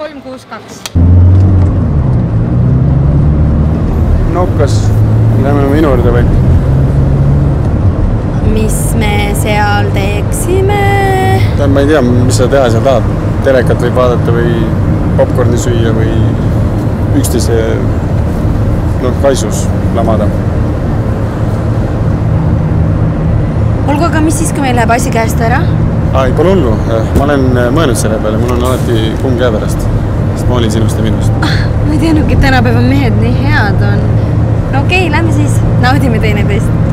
kolm kuus kaks. no kas lähme minu juurde või? mis me seal teeksime? tähendab, ma ei tea, mis sa teha seal tahad. telekat võib vaadata või popkorni süüa või üksteise noh, kaisus lamada. olgu, aga mis siis, kui meil läheb asi käest ära? aa, ei, pole hullu. ma olen mõelnud selle peale, mul on alati kumm käepärast. sest ma olin sinust ja minust. ma ei teadnudki, et tänapäeva mehed nii head on. no okei okay,, lähme siis, naudime teineteist.